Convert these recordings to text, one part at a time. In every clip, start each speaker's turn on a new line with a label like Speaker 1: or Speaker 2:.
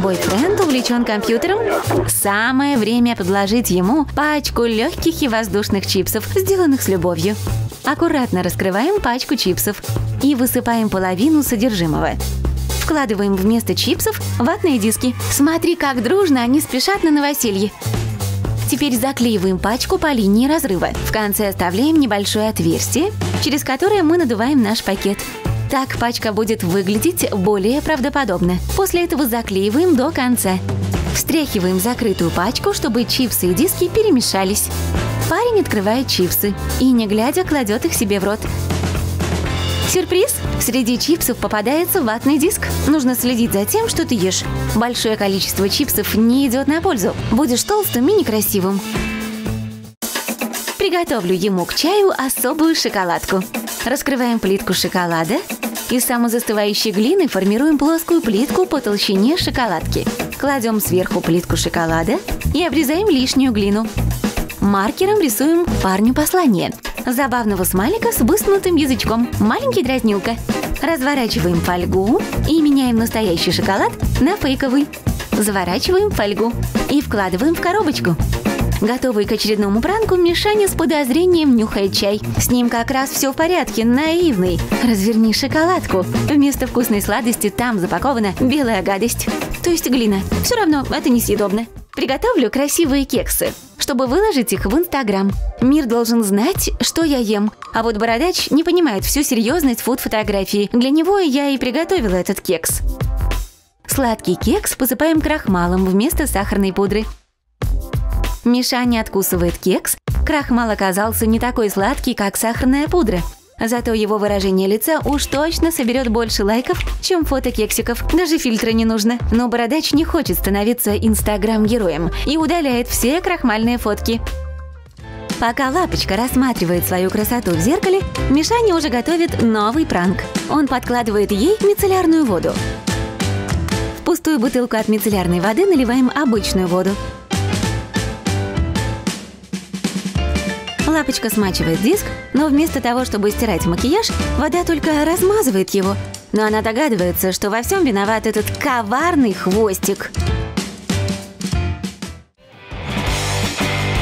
Speaker 1: Бойфренд увлечен компьютером? Самое время подложить ему пачку легких и воздушных чипсов, сделанных с любовью. Аккуратно раскрываем пачку чипсов и высыпаем половину содержимого. Вкладываем вместо чипсов ватные диски. Смотри, как дружно они спешат на новоселье. Теперь заклеиваем пачку по линии разрыва. В конце оставляем небольшое отверстие, через которое мы надуваем наш пакет. Так пачка будет выглядеть более правдоподобно. После этого заклеиваем до конца. Встряхиваем закрытую пачку, чтобы чипсы и диски перемешались. Парень открывает чипсы и, не глядя, кладет их себе в рот. Сюрприз! Среди чипсов попадается ватный диск. Нужно следить за тем, что ты ешь. Большое количество чипсов не идет на пользу. Будешь толстым и некрасивым. Приготовлю ему к чаю особую шоколадку. Раскрываем плитку шоколада. Из самозастывающей глины формируем плоскую плитку по толщине шоколадки. Кладем сверху плитку шоколада и обрезаем лишнюю глину. Маркером рисуем парню послание. Забавного смайлика с высунутым язычком. Маленький дразнилка. Разворачиваем фольгу и меняем настоящий шоколад на фейковый. Заворачиваем фольгу и вкладываем в коробочку. Готовый к очередному пранку, Мишаня с подозрением нюхает чай. С ним как раз все в порядке, наивный. Разверни шоколадку. Вместо вкусной сладости там запакована белая гадость. То есть глина. Все равно это несъедобно. Приготовлю красивые кексы, чтобы выложить их в Инстаграм. Мир должен знать, что я ем. А вот Бородач не понимает всю серьезность фуд-фотографии. Для него я и приготовила этот кекс. Сладкий кекс посыпаем крахмалом вместо сахарной пудры. Мишаня откусывает кекс. Крахмал оказался не такой сладкий, как сахарная пудра. Зато его выражение лица уж точно соберет больше лайков, чем фото кексиков. Даже фильтра не нужно. Но Бородач не хочет становиться инстаграм-героем и удаляет все крахмальные фотки. Пока Лапочка рассматривает свою красоту в зеркале, Мишаня уже готовит новый пранк. Он подкладывает ей мицеллярную воду. В пустую бутылку от мицеллярной воды наливаем обычную воду. Лапочка смачивает диск, но вместо того, чтобы стирать макияж, вода только размазывает его. Но она догадывается, что во всем виноват этот коварный хвостик.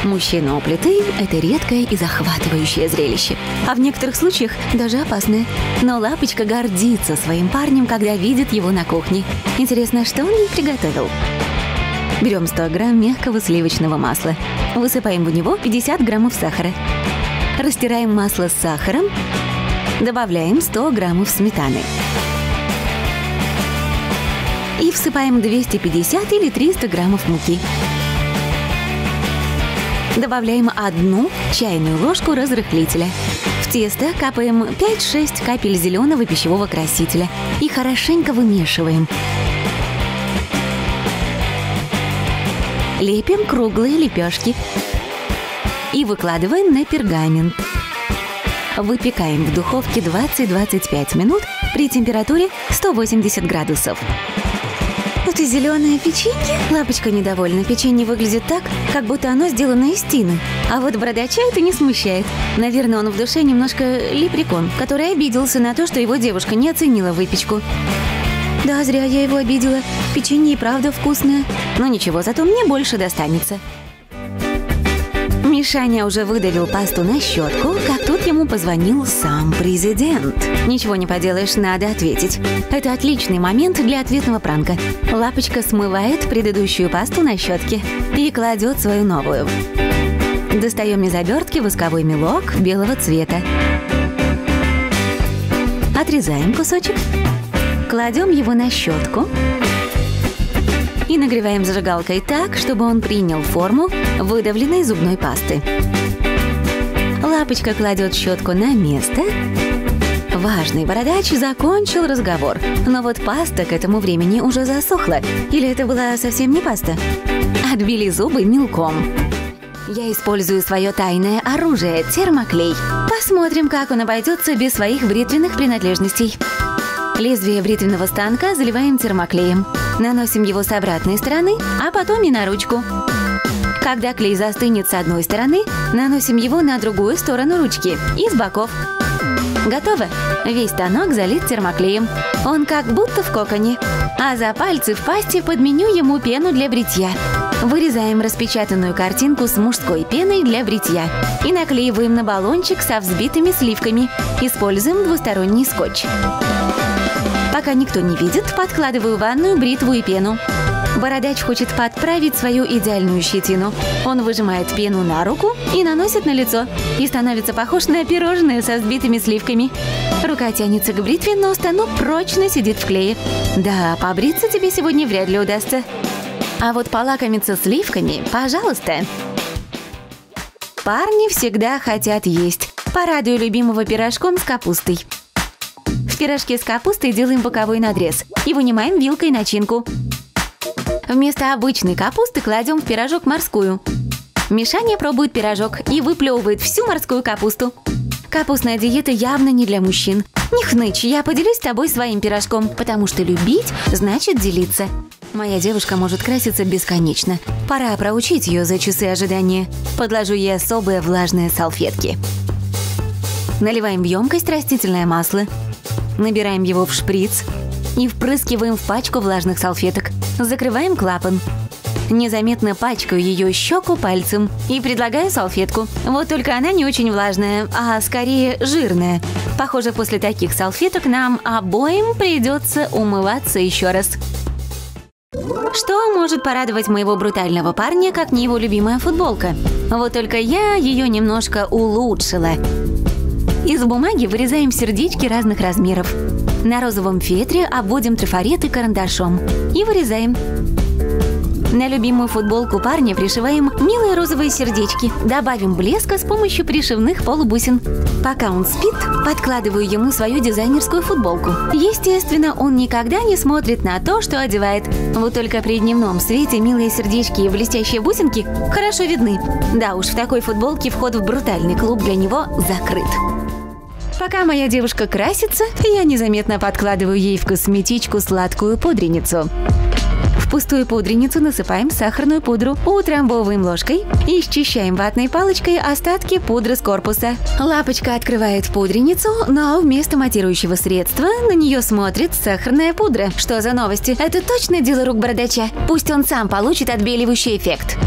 Speaker 1: Мужчина у плиты – это редкое и захватывающее зрелище. А в некоторых случаях даже опасное. Но Лапочка гордится своим парнем, когда видит его на кухне. Интересно, что он ей приготовил? Берем 100 грамм мягкого сливочного масла. Высыпаем в него 50 граммов сахара. Растираем масло с сахаром. Добавляем 100 граммов сметаны. И всыпаем 250 или 300 граммов муки. Добавляем одну чайную ложку разрыхлителя. В тесто капаем 5-6 капель зеленого пищевого красителя и хорошенько вымешиваем. Лепим круглые лепешки и выкладываем на пергамент. Выпекаем в духовке 20-25 минут при температуре 180 градусов. Это зеленое печенье? Лапочка недовольна. Печенье выглядит так, как будто оно сделано из тины. А вот бородача это не смущает. Наверное, он в душе немножко лепрекон, который обиделся на то, что его девушка не оценила выпечку. Да, зря я его обидела. Печенье и правда вкусное. Но ничего, зато мне больше достанется. Мишаня уже выдавил пасту на щетку, как тут ему позвонил сам президент. Ничего не поделаешь, надо ответить. Это отличный момент для ответного пранка. Лапочка смывает предыдущую пасту на щетке и кладет свою новую. Достаем из обертки восковой мелок белого цвета. Отрезаем кусочек Кладем его на щетку и нагреваем зажигалкой так, чтобы он принял форму выдавленной зубной пасты. Лапочка кладет щетку на место. Важный бородач закончил разговор, но вот паста к этому времени уже засохла. Или это была совсем не паста? Отбили зубы мелком. Я использую свое тайное оружие – термоклей. Посмотрим, как он обойдется без своих бритвенных принадлежностей. Лезвие бритвенного станка заливаем термоклеем. Наносим его с обратной стороны, а потом и на ручку. Когда клей застынет с одной стороны, наносим его на другую сторону ручки и с боков. Готово! Весь станок залит термоклеем. Он как будто в коконе. а за пальцы в пасти подменю ему пену для бритья. Вырезаем распечатанную картинку с мужской пеной для бритья и наклеиваем на баллончик со взбитыми сливками. Используем двусторонний скотч. Пока никто не видит, подкладываю ванную бритву и пену. Бородач хочет подправить свою идеальную щетину. Он выжимает пену на руку и наносит на лицо. И становится похож на пирожное со взбитыми сливками. Рука тянется к бритве, но станок прочно сидит в клее. Да, побриться тебе сегодня вряд ли удастся. А вот полакомиться сливками, пожалуйста. Парни всегда хотят есть. Порадую любимого пирожком с капустой. В пирожке с капустой делаем боковой надрез и вынимаем вилкой начинку. Вместо обычной капусты кладем в пирожок морскую. Мишаня пробует пирожок и выплевывает всю морскую капусту. Капустная диета явно не для мужчин. Не хнычь, я поделюсь с тобой своим пирожком, потому что любить значит делиться. Моя девушка может краситься бесконечно. Пора проучить ее за часы ожидания. Подложу ей особые влажные салфетки. Наливаем в емкость растительное масло. Набираем его в шприц и впрыскиваем в пачку влажных салфеток. Закрываем клапан. Незаметно пачкаю ее щеку пальцем и предлагаю салфетку. Вот только она не очень влажная, а скорее жирная. Похоже, после таких салфеток нам обоим придется умываться еще раз. Что может порадовать моего брутального парня, как не его любимая футболка? Вот только я ее немножко улучшила. Из бумаги вырезаем сердечки разных размеров. На розовом фетре обводим трафареты карандашом и вырезаем. На любимую футболку парня пришиваем милые розовые сердечки. Добавим блеска с помощью пришивных полубусин. Пока он спит, подкладываю ему свою дизайнерскую футболку. Естественно, он никогда не смотрит на то, что одевает. Вот только при дневном свете милые сердечки и блестящие бусинки хорошо видны. Да уж, в такой футболке вход в брутальный клуб для него закрыт. Пока моя девушка красится, я незаметно подкладываю ей в косметичку сладкую пудреницу. В пустую пудреницу насыпаем сахарную пудру, утрамбовываем ложкой и счищаем ватной палочкой остатки пудры с корпуса. Лапочка открывает пудреницу, но вместо матирующего средства на нее смотрит сахарная пудра. Что за новости? Это точно дело рук бородача. Пусть он сам получит отбеливающий эффект.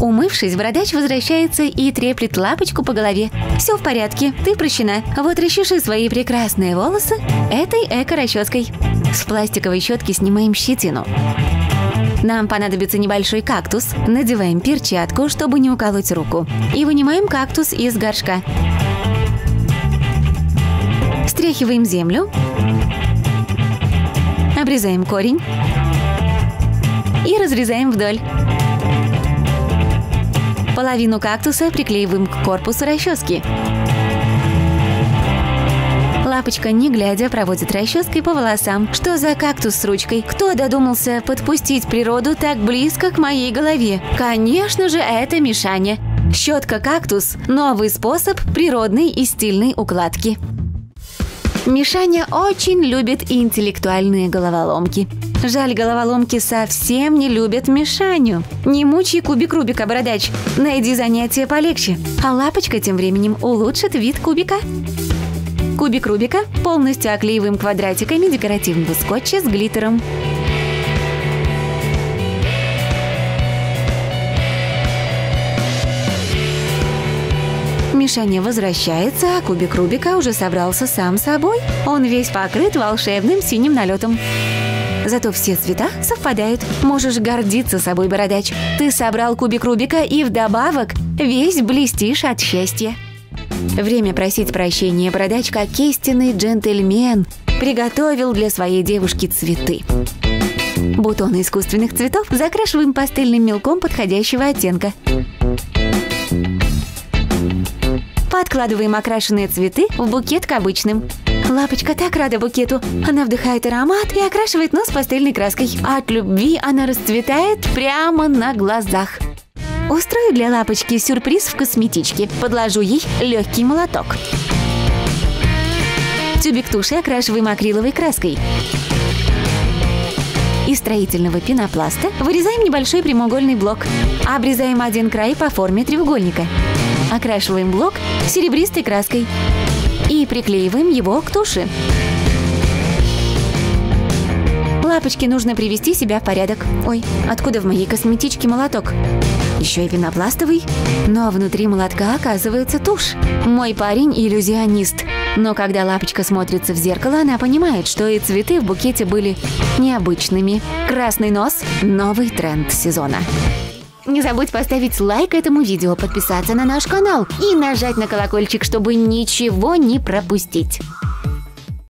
Speaker 1: Умывшись, бородач возвращается и треплет лапочку по голове. Все в порядке, ты прощена. Вот расчеши свои прекрасные волосы этой эко-расческой. С пластиковой щетки снимаем щетину. Нам понадобится небольшой кактус. Надеваем перчатку, чтобы не уколоть руку. И вынимаем кактус из горшка. Стряхиваем землю. Обрезаем корень. И разрезаем вдоль. Половину кактуса приклеиваем к корпусу расчески. Лапочка, не глядя, проводит расческой по волосам. Что за кактус с ручкой? Кто додумался подпустить природу так близко к моей голове? Конечно же, это Мишаня. Щетка-кактус – новый способ природной и стильной укладки. Мишаня очень любит интеллектуальные головоломки. Жаль, головоломки совсем не любят Мишаню. Не мучай кубик Рубика, бородач. Найди занятие полегче. А лапочка тем временем улучшит вид кубика. Кубик Рубика полностью оклеиваем квадратиками декоративного скотча с глиттером. Мишаня возвращается, а кубик Рубика уже собрался сам собой. Он весь покрыт волшебным синим налетом. Зато все цвета совпадают. Можешь гордиться собой, бородач. Ты собрал кубик Рубика и вдобавок весь блестишь от счастья. Время просить прощения, бородач, как истинный джентльмен, приготовил для своей девушки цветы. Бутоны искусственных цветов закрашиваем пастельным мелком подходящего оттенка. Подкладываем окрашенные цветы в букет к обычным. Лапочка так рада букету. Она вдыхает аромат и окрашивает нос пастельной краской. От любви она расцветает прямо на глазах. Устрою для лапочки сюрприз в косметичке. Подложу ей легкий молоток. Тюбик туши окрашиваем акриловой краской. Из строительного пенопласта вырезаем небольшой прямоугольный блок. Обрезаем один край по форме треугольника. Окрашиваем блок серебристой краской приклеиваем его к туше. Лапочке нужно привести себя в порядок. Ой, откуда в моей косметичке молоток? Еще и пенопластовый. Но внутри молотка оказывается тушь. Мой парень иллюзионист. Но когда лапочка смотрится в зеркало, она понимает, что и цветы в букете были необычными. Красный нос – новый тренд сезона. Не забудь поставить лайк этому видео, подписаться на наш канал и нажать на колокольчик, чтобы ничего не пропустить.